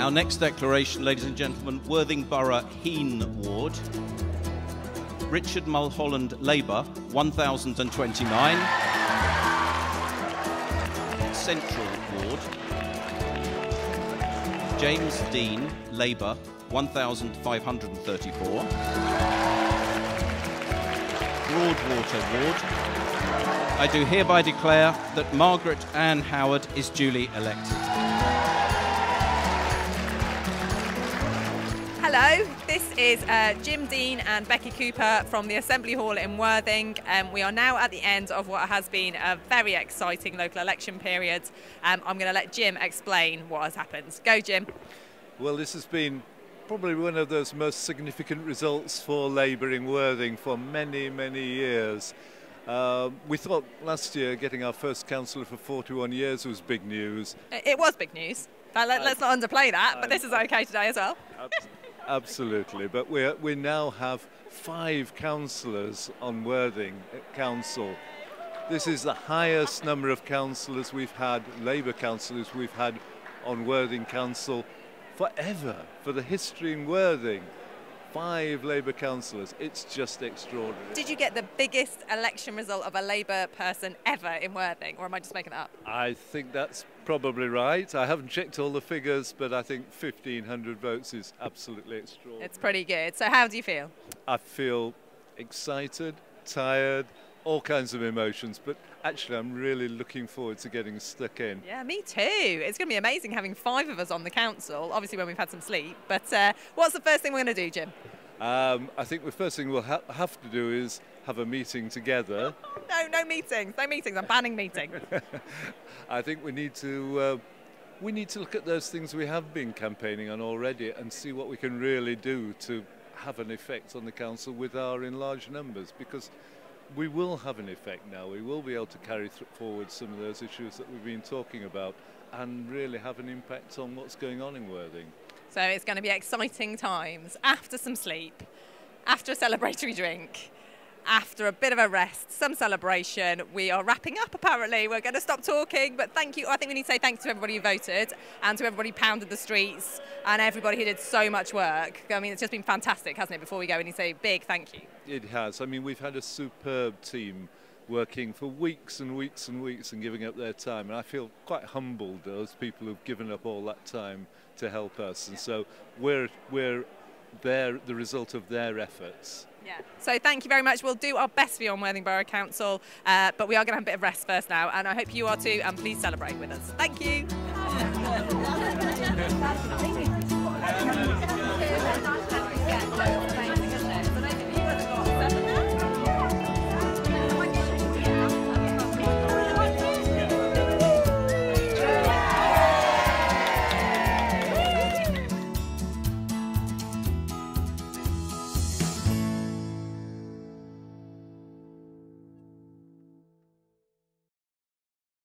Our next declaration, ladies and gentlemen, Worthing Borough Heene Ward. Richard Mulholland Labour, 1029. Central Ward. James Dean, Labour, 1534. Broadwater Ward. I do hereby declare that Margaret Ann Howard is duly elected. Hello, this is uh, Jim Dean and Becky Cooper from the Assembly Hall in Worthing. Um, we are now at the end of what has been a very exciting local election period. Um, I'm going to let Jim explain what has happened. Go, Jim. Well, this has been probably one of those most significant results for Labour in Worthing for many, many years. Uh, we thought last year getting our first councillor for 41 years was big news. It was big news. Let, us not underplay that, but this is okay today as well. Absolutely, but we we now have five councillors on Worthing uh, Council. This is the highest number of councillors we've had, Labour councillors we've had on Worthing Council forever, for the history in Worthing five Labour councillors. It's just extraordinary. Did you get the biggest election result of a Labour person ever in Worthing, or am I just making it up? I think that's probably right. I haven't checked all the figures, but I think 1,500 votes is absolutely extraordinary. It's pretty good. So, how do you feel? I feel excited, tired, all kinds of emotions, but actually I'm really looking forward to getting stuck in. Yeah, me too. It's going to be amazing having five of us on the council, obviously when we've had some sleep. But uh, what's the first thing we're going to do, Jim? Um, I think the first thing we'll ha have to do is have a meeting together. no, no meetings, no meetings. I'm banning meetings. I think we need to uh, we need to look at those things we have been campaigning on already and see what we can really do to have an effect on the council with our enlarged numbers because we will have an effect now. We will be able to carry forward some of those issues that we've been talking about and really have an impact on what's going on in Worthing. So it's going to be exciting times after some sleep, after a celebratory drink after a bit of a rest, some celebration. We are wrapping up, apparently. We're going to stop talking, but thank you. I think we need to say thanks to everybody who voted and to everybody who pounded the streets and everybody who did so much work. I mean, it's just been fantastic, hasn't it? Before we go, we need to say big thank you. It has. I mean, we've had a superb team working for weeks and weeks and weeks and giving up their time. And I feel quite humbled, those people who've given up all that time to help us. And so we're, we're their, the result of their efforts. Yeah. So thank you very much. We'll do our best for you on Worthing Borough Council, uh, but we are going to have a bit of rest first now, and I hope you are too. And please celebrate with us. Thank you.